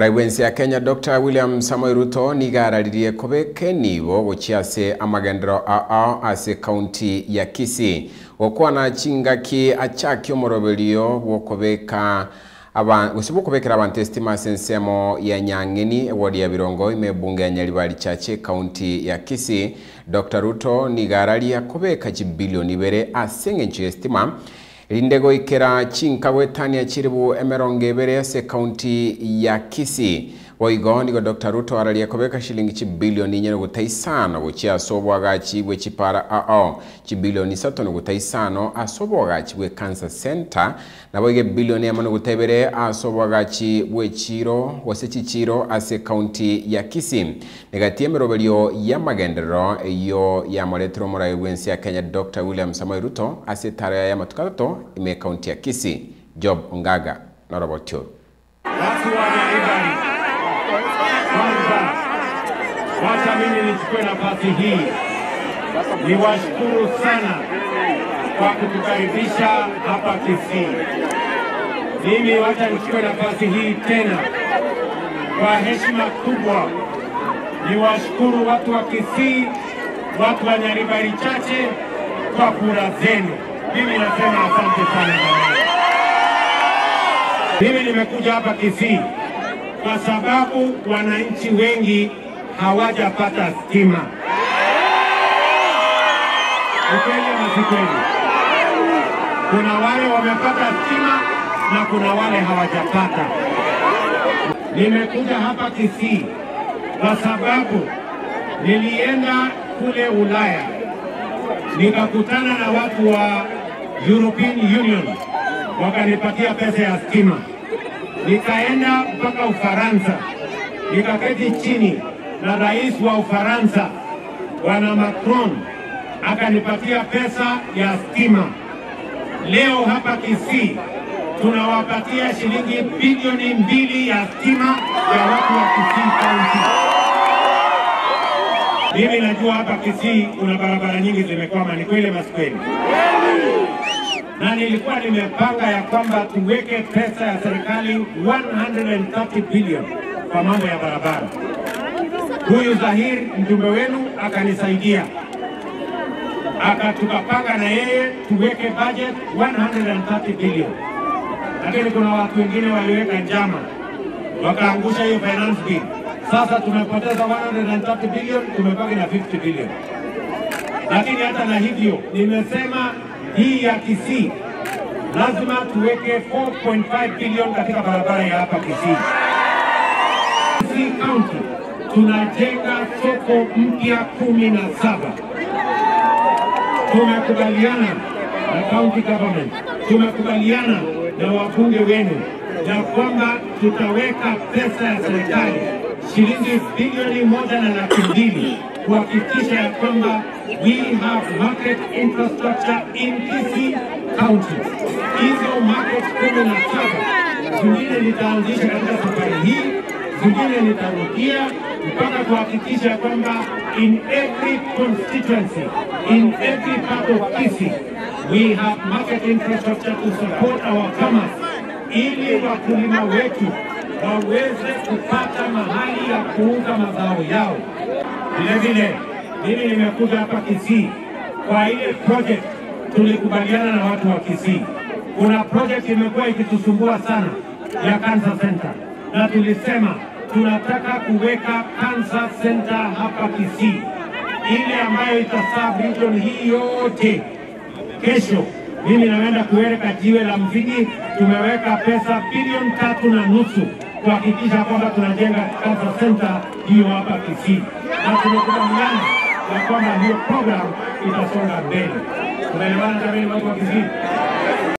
Raiwensi ya Kenya Dr. William Samoei Ruto nigararirie kubeke nibo guchiase amagendero ao ase kaunti ya Kisii gukwana chingaki achaki omoroberio gwokubeka gusibu kubekera abantu estima ase ensemo ya nyang'eni ewodi ya birongo ime ebunge ya nyaribari chache kaunti ya kisi Dr. Ruto nigararia kubeka chibilioni ibere ase eng'encho ya estima rinde goikera chinka gwetania chiribu emerongo ibere ase kaunti ya Kisii boigo nigo Dr. Ruto araria kubeka shilingi chibilioni inya noguta isano gochia ase obwagachi bwe chipara ao. Chibilioni isato noguta isano asobwaga bwe cancer center. Nabo iga bilioni emo noguta ibere ase obwagachi bwe chiro gose chichiro ase kaunti ya Kisii. Negati emeroberio ya magenderero eyo yamoretire omorai bwensi ya Kenya Dr. William Samoei Ruto ase etara ya matuka tato ime kaunti ya Kisii. Job Ongaga Nyaribari, kwanza wacha mimi nichukue nafasi hii niwashukuru sana kwa kutukaribisha hapa Kisii. Mimi wacha nichukue nafasi hii tena kwa heshima kubwa niwashukuru watu wa Kisii, watu wa Nyaribari chache kwa kura zenu. Mimi nasema asante sana. Mimi nimekuja hapa Kisii kwa sababu wananchi wengi hawajapata stima. Ukweli na si kweli? Kuna wale wamepata stima na kuna wale hawajapata. Nimekuja hapa Kisii kwa sababu nilienda kule Ulaya nikakutana na watu wa European Union wakanipatia pesa ya stima. Nikaenda mpaka Ufaransa, nikaketi chini na rais wa Ufaransa bwana Macron akanipatia pesa ya stima. Leo hapa Kisii tunawapatia shilingi bilioni mbili ya stima ya watu wa Kisii Kaunti. Mimi najua hapa Kisii kuna barabara nyingi zimekwama, ni kweli ama si kweli? Na nilikuwa nimepanga ya kwamba tuweke pesa ya serikali 130 billion kwa mambo ya barabara. Huyu Zahir mjumbe wenu akanisaidia, aka tukapanga na yeye tuweke budget 130 bilioni, lakini kuna watu wengine waliweka njama wakaangusha hiyo finance bill. Sasa tumepoteza 130 bilioni, tumebaki na 50 bilioni lakini hata na hivyo nimesema hii ya Kisii lazima tuweke 4.5 bilioni katika barabara ya hapa Kisii. Kisii County tunajenga soko mpya kumi na saba. Tumekubaliana na county government, tumekubaliana na wabunge wenu ya kwamba tutaweka pesa ya serikali shilingi bilioni moja na laki mbili kuhakikisha ya kwamba we have market infrastructure in Kisii County. Hizo market kumi na saba zingine litaanzisha katika safari hii, zingine litarukia mpaka kuhakikisha ya kwamba in every constituency, in every part of Kisii, we have market infrastructure to support our farmers ili wakulima wetu waweze kupata mahali ya kuuza mazao yao. Vilevile vile mimi nimekuja hapa Kisii kwa ile project tulikubaliana na watu wa Kisii. Kuna project imekuwa ikitusumbua sana ya cancer center, na tulisema tunataka kuweka cancer center hapa Kisii, ile ambayo itaserve region hii yote. Kesho mimi naenda kuweka jiwe la msingi, tumeweka pesa bilioni tatu na nusu kuhakikisha kwamba tunajenga cancer center hiyo hapa Kisii, na tumekubaliana ya kwamba hiyo program itasonga mbele. Tunaelewana jamani, watu wa Kisii?